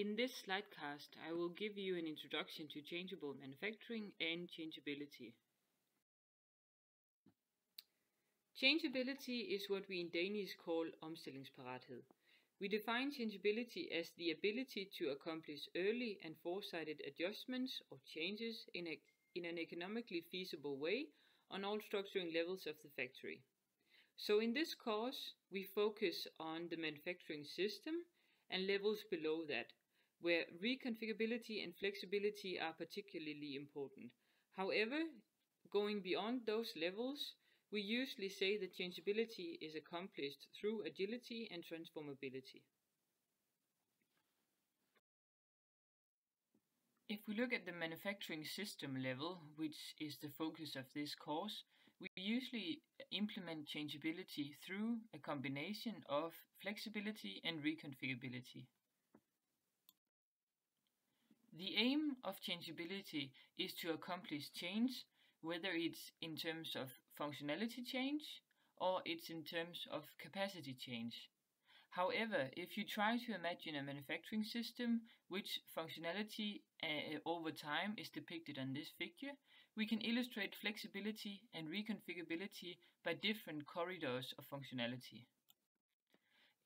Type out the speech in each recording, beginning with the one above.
In this slidecast, I will give you an introduction to changeable manufacturing and changeability. Changeability is what we in Danish call omstillingsparathed. We define changeability as the ability to accomplish early and foresighted adjustments or changes in, a, in an economically feasible way on all structuring levels of the factory. So in this course, we focus on the manufacturing system and levels below that, where reconfigurability and flexibility are particularly important. However, going beyond those levels, we usually say that changeability is accomplished through agility and transformability. If we look at the manufacturing system level, which is the focus of this course, we usually implement changeability through a combination of flexibility and reconfigurability. The aim of changeability is to accomplish change, whether it's in terms of functionality change or it's in terms of capacity change. However, if you try to imagine a manufacturing system which functionality uh, over time is depicted on this figure, we can illustrate flexibility and reconfigurability by different corridors of functionality.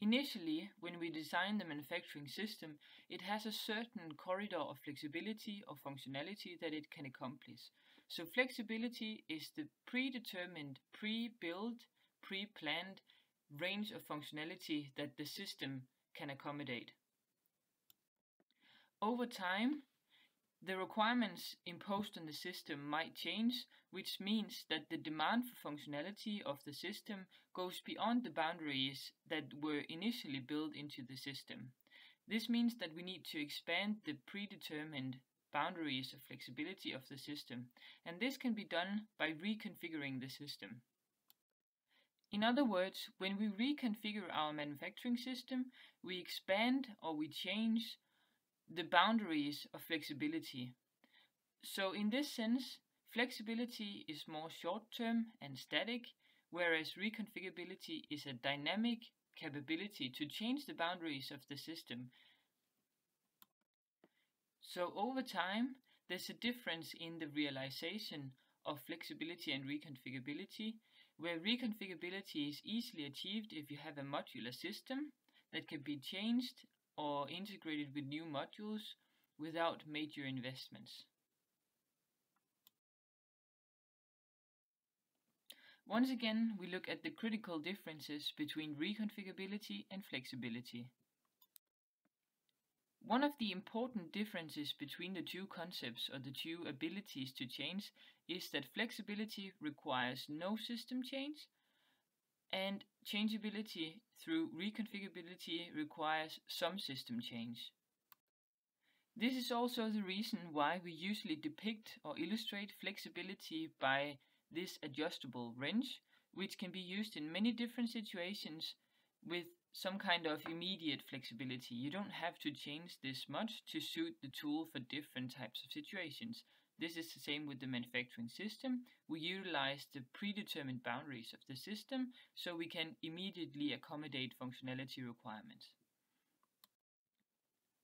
Initially, when we design the manufacturing system, it has a certain corridor of flexibility or functionality that it can accomplish. So flexibility is the predetermined, pre-built, pre-planned range of functionality that the system can accommodate. Over time, the requirements imposed on the system might change, which means that the demand for functionality of the system goes beyond the boundaries that were initially built into the system. This means that we need to expand the predetermined boundaries of flexibility of the system, and this can be done by reconfiguring the system. In other words, when we reconfigure our manufacturing system, we expand or we change the boundaries of flexibility. So in this sense, flexibility is more short-term and static, whereas reconfigurability is a dynamic capability to change the boundaries of the system. So over time, there's a difference in the realization of flexibility and reconfigurability, where reconfigurability is easily achieved if you have a modular system that can be changed or integrated with new modules without major investments. Once again, we look at the critical differences between reconfigurability and flexibility. One of the important differences between the two concepts or the two abilities to change is that flexibility requires no system change and changeability through reconfigurability requires some system change. This is also the reason why we usually depict or illustrate flexibility by this adjustable wrench, which can be used in many different situations with some kind of immediate flexibility. You don't have to change this much to suit the tool for different types of situations. This is the same with the manufacturing system. We utilize the predetermined boundaries of the system so we can immediately accommodate functionality requirements.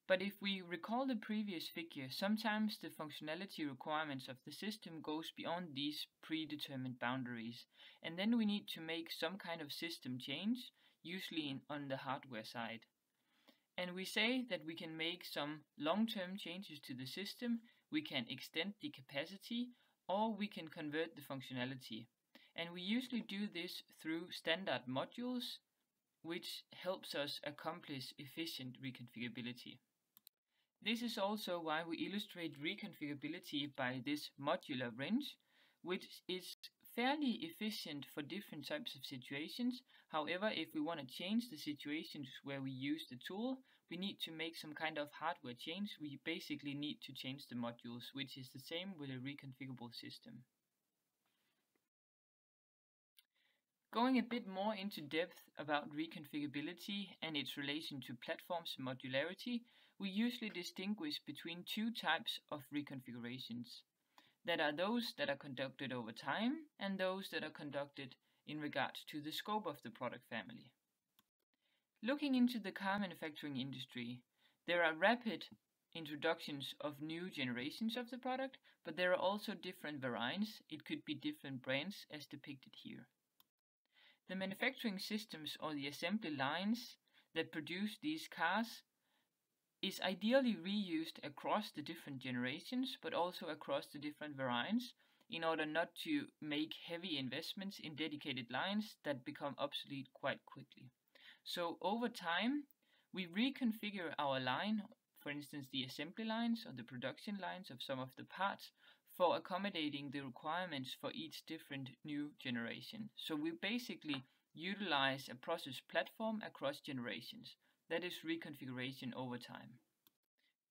But if we recall the previous figure, sometimes the functionality requirements of the system goes beyond these predetermined boundaries, and then we need to make some kind of system change, usually in, on the hardware side. And we say that we can make some long-term changes to the system we can extend the capacity or we can convert the functionality. And we usually do this through standard modules, which helps us accomplish efficient reconfigurability. This is also why we illustrate reconfigurability by this modular range, which is fairly efficient for different types of situations. However, if we want to change the situations where we use the tool, we need to make some kind of hardware change. We basically need to change the modules, which is the same with a reconfigurable system. Going a bit more into depth about reconfigurability and its relation to platforms and modularity, we usually distinguish between two types of reconfigurations that are those that are conducted over time and those that are conducted in regard to the scope of the product family. Looking into the car manufacturing industry, There are rapid introductions of new generations of the product, but there are also different variants. It could be different brands as depicted here. The manufacturing systems or the assembly lines that produce these cars is ideally reused across the different generations, but also across the different variants in order not to make heavy investments in dedicated lines that become obsolete quite quickly. So over time, we reconfigure our line for instance, the assembly lines or the production lines of some of the parts for accommodating the requirements for each different new generation. So we basically utilize a process platform across generations. That is reconfiguration over time.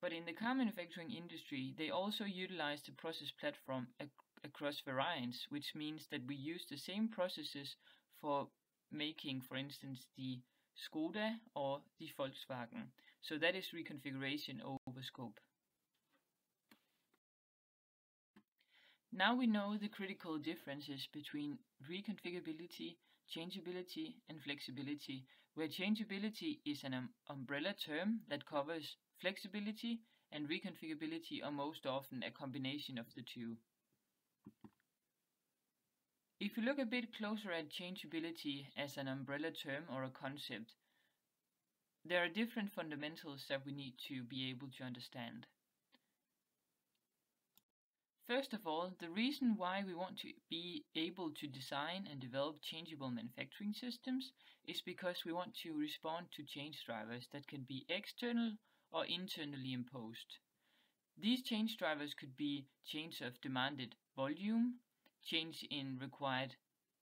But in the car manufacturing industry, they also utilize the process platform ac across variants, which means that we use the same processes for making, for instance, the Skoda or the Volkswagen. So that is reconfiguration over scope. Now we know the critical differences between reconfigurability, changeability, and flexibility, where changeability is an um, umbrella term that covers flexibility and reconfigurability are most often a combination of the two. If you look a bit closer at changeability as an umbrella term or a concept, there are different fundamentals that we need to be able to understand. First of all, the reason why we want to be able to design and develop changeable manufacturing systems is because we want to respond to change drivers that can be external or internally imposed. These change drivers could be change of demanded volume, change in required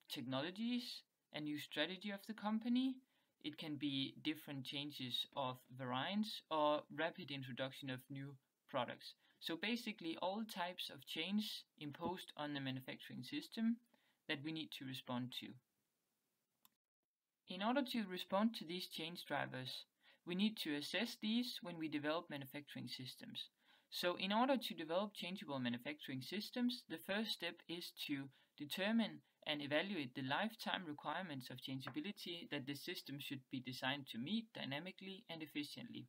technologies, a new strategy of the company, it can be different changes of variants or rapid introduction of new products. So basically all types of change imposed on the manufacturing system that we need to respond to. In order to respond to these change drivers, we need to assess these when we develop manufacturing systems. So in order to develop changeable manufacturing systems, the first step is to determine and evaluate the lifetime requirements of changeability that the system should be designed to meet dynamically and efficiently.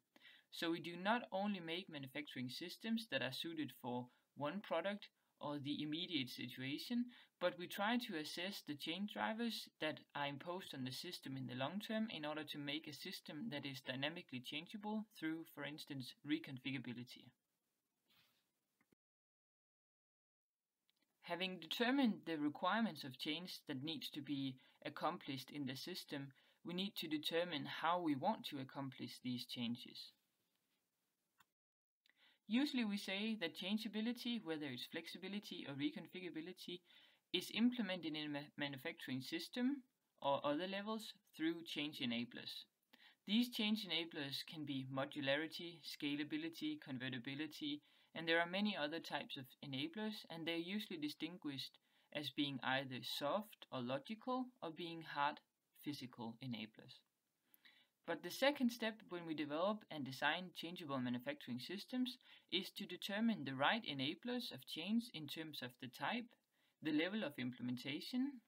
So we do not only make manufacturing systems that are suited for one product or the immediate situation, but we try to assess the change drivers that are imposed on the system in the long term in order to make a system that is dynamically changeable through, for instance, reconfigurability. Having determined the requirements of change that needs to be accomplished in the system, we need to determine how we want to accomplish these changes. Usually we say that changeability, whether it's flexibility or reconfigurability, is implemented in a manufacturing system or other levels through change enablers. These change enablers can be modularity, scalability, convertibility, and there are many other types of enablers, and they're usually distinguished as being either soft or logical or being hard physical enablers. But the second step when we develop and design changeable manufacturing systems is to determine the right enablers of change in terms of the type, the level of implementation,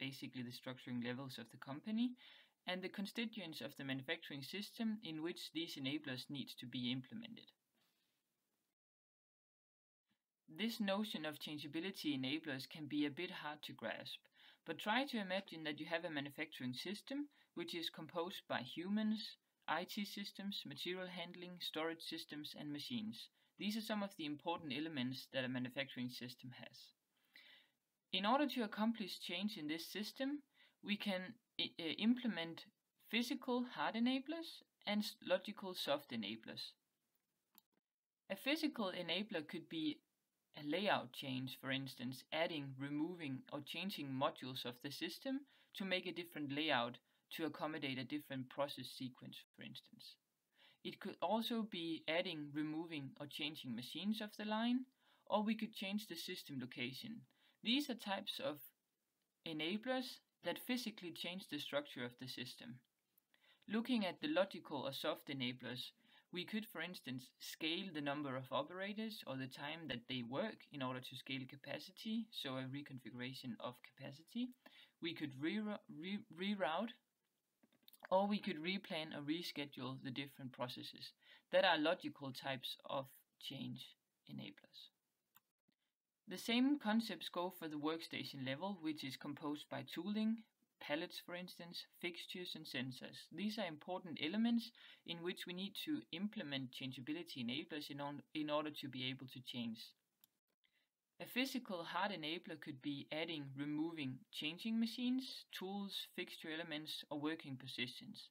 basically the structuring levels of the company, and the constituents of the manufacturing system in which these enablers need to be implemented. This notion of changeability enablers can be a bit hard to grasp, but try to imagine that you have a manufacturing system which is composed by humans, IT systems, material handling, storage systems, and machines. These are some of the important elements that a manufacturing system has. In order to accomplish change in this system, we can uh, implement physical hard enablers and logical soft enablers. A physical enabler could be a layout change, for instance, adding, removing, or changing modules of the system to make a different layout to accommodate a different process sequence, for instance. It could also be adding, removing, or changing machines of the line, or we could change the system location. These are types of enablers that physically change the structure of the system. Looking at the logical or soft enablers, we could, for instance, scale the number of operators or the time that they work in order to scale capacity, so a reconfiguration of capacity. We could reroute or we could replan or reschedule the different processes that are logical types of change enablers. The same concepts go for the workstation level, which is composed by tooling, pallets for instance, fixtures and sensors. These are important elements in which we need to implement changeability enablers in, on, in order to be able to change. A physical hard enabler could be adding, removing, changing machines, tools, fixture elements, or working positions.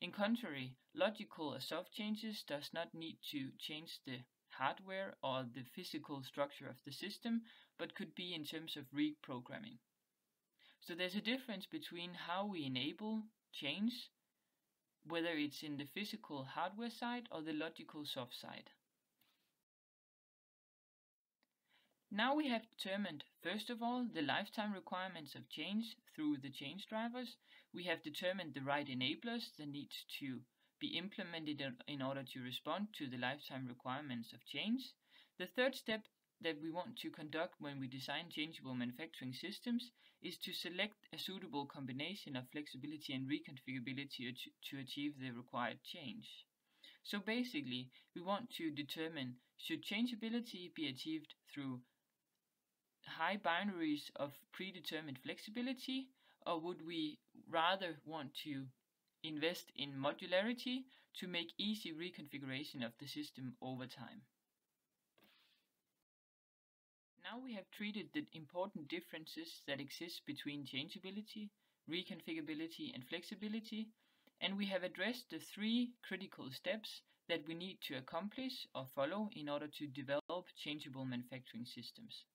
In contrary, logical or soft changes does not need to change the hardware or the physical structure of the system, but could be in terms of reprogramming. So there's a difference between how we enable change, whether it's in the physical hardware side or the logical soft side. Now we have determined, first of all, the lifetime requirements of change through the change drivers. We have determined the right enablers that need to be implemented in order to respond to the lifetime requirements of change. The third step that we want to conduct when we design changeable manufacturing systems is to select a suitable combination of flexibility and reconfigurability to achieve the required change. So basically, we want to determine should changeability be achieved through high binaries of predetermined flexibility or would we rather want to invest in modularity to make easy reconfiguration of the system over time. Now we have treated the important differences that exist between changeability, reconfigurability and flexibility, and we have addressed the three critical steps that we need to accomplish or follow in order to develop changeable manufacturing systems.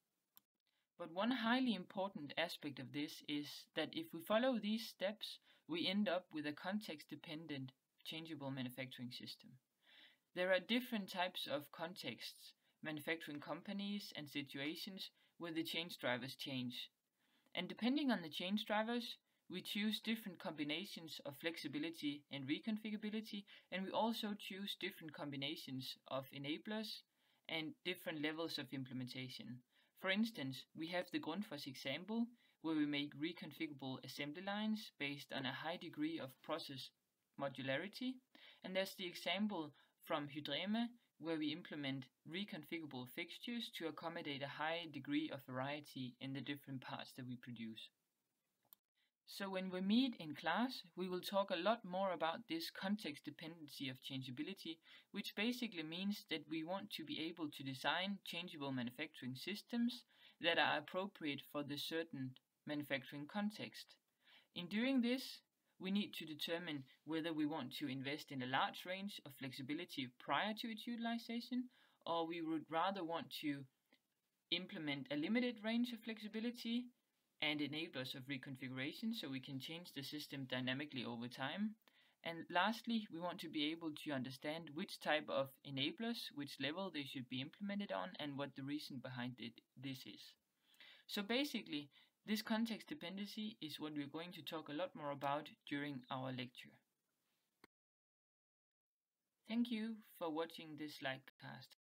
But one highly important aspect of this is that if we follow these steps, we end up with a context-dependent changeable manufacturing system. There are different types of contexts, manufacturing companies and situations where the change drivers change. And depending on the change drivers, we choose different combinations of flexibility and reconfigurability, and we also choose different combinations of enablers and different levels of implementation. For instance, we have the Grundfos example, where we make reconfigurable assembly lines based on a high degree of process modularity. And there's the example from Hydrema, where we implement reconfigurable fixtures to accommodate a high degree of variety in the different parts that we produce. So when we meet in class, we will talk a lot more about this context dependency of changeability, which basically means that we want to be able to design changeable manufacturing systems that are appropriate for the certain manufacturing context. In doing this, we need to determine whether we want to invest in a large range of flexibility prior to its utilization, or we would rather want to implement a limited range of flexibility and enablers of reconfiguration so we can change the system dynamically over time. And lastly, we want to be able to understand which type of enablers, which level they should be implemented on, and what the reason behind it, this is. So basically, this context dependency is what we're going to talk a lot more about during our lecture. Thank you for watching this slidecast.